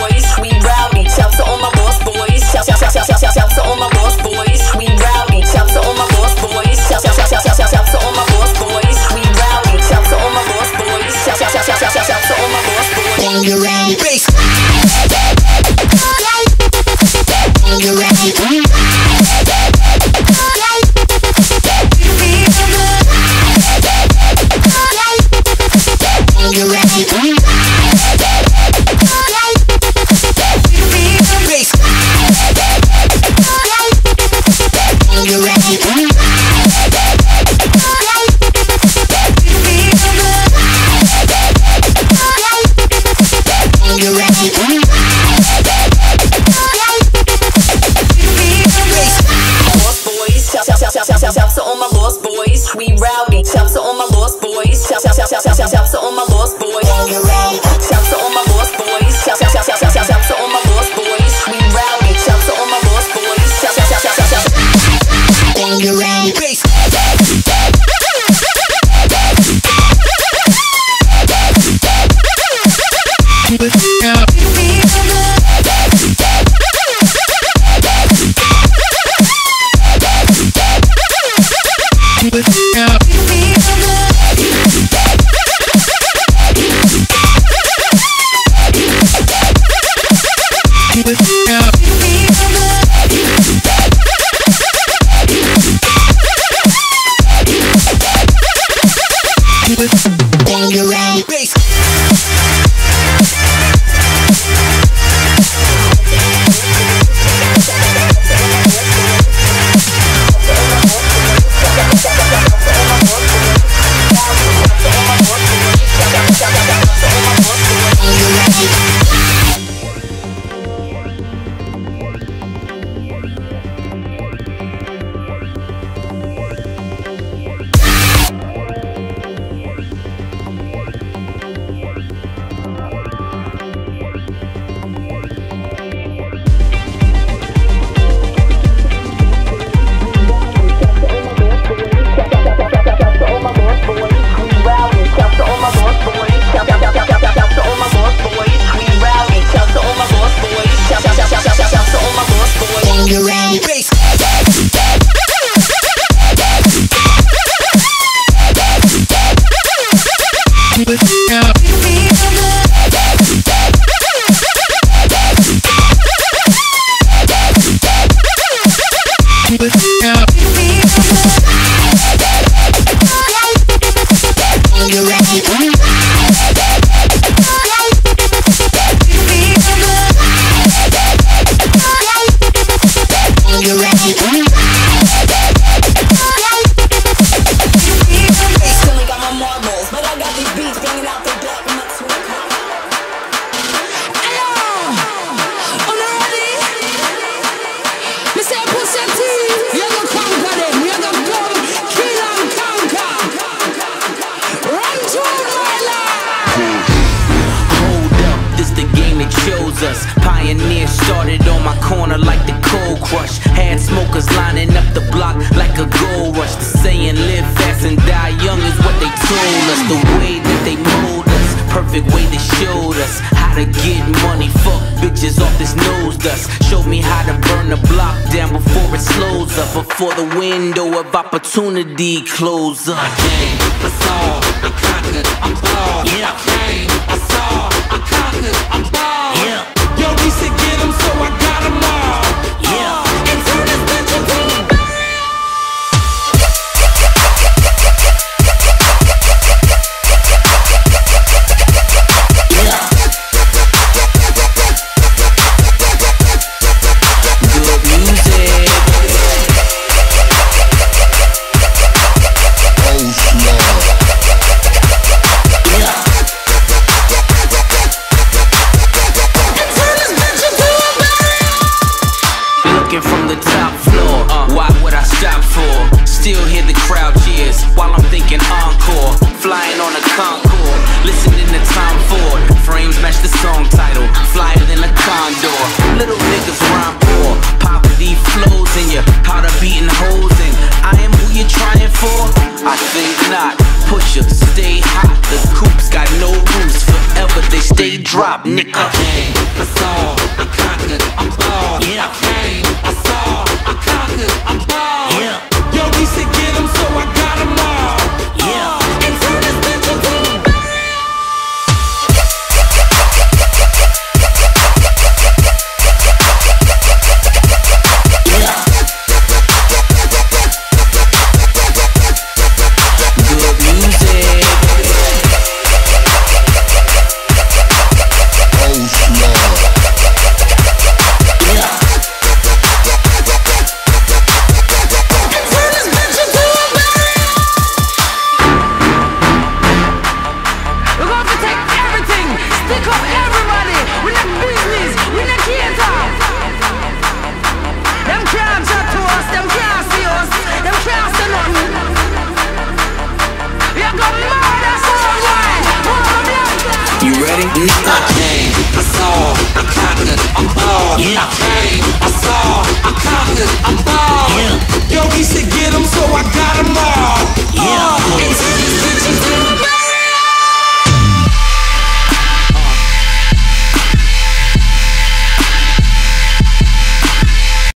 boys, we rowdy. Shout to all my boss boys. Shout, shout, shout, shout. us. pioneers started on my corner like the cold crush. Had smokers lining up the block like a gold rush. The saying live fast and die young is what they told us. The way that they mold us, perfect way they showed us how to get money. Fuck bitches off this nose dust. Showed me how to burn the block down before it slows up. Before the window of opportunity close up. Pusher, stay hot. The coops got no roots, forever they stay drop, nigga. I came, I saw, I conquered, I'm ball. Yeah, I came, I saw, I conquered, I'm ball. Yeah, yo, we said pick up everybody. We not business, we not. Them can't chat to us, them can't see us, them can't see nothing. You. You ready? I came, I saw, I conquered, I'm bald. I came, I saw, I conquered, I'm bald. Yo, we should get them so I